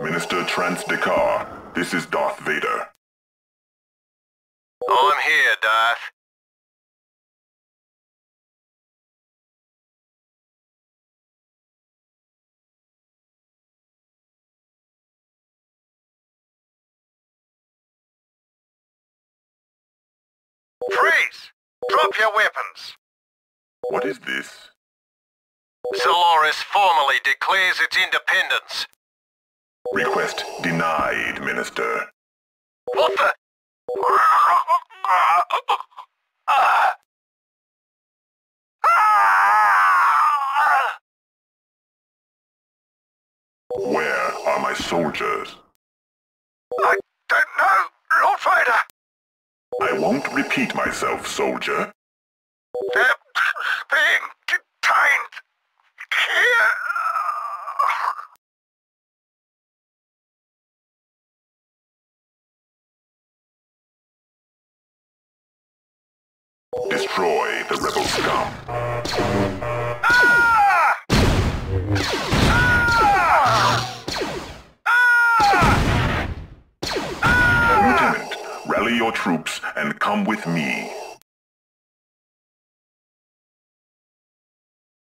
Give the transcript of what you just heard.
Minister Trans Dakar, this is Darth Vader. Oh, I'm here, Darth. Freeze! Drop your weapons! What is this? Solaris formally declares its independence. Request denied, Minister. What the? Where are my soldiers? I don't know, Lord Vader. I won't repeat myself, soldier. Destroy the rebel scum. Ah! Ah! Lieutenant, rally your troops and come with me.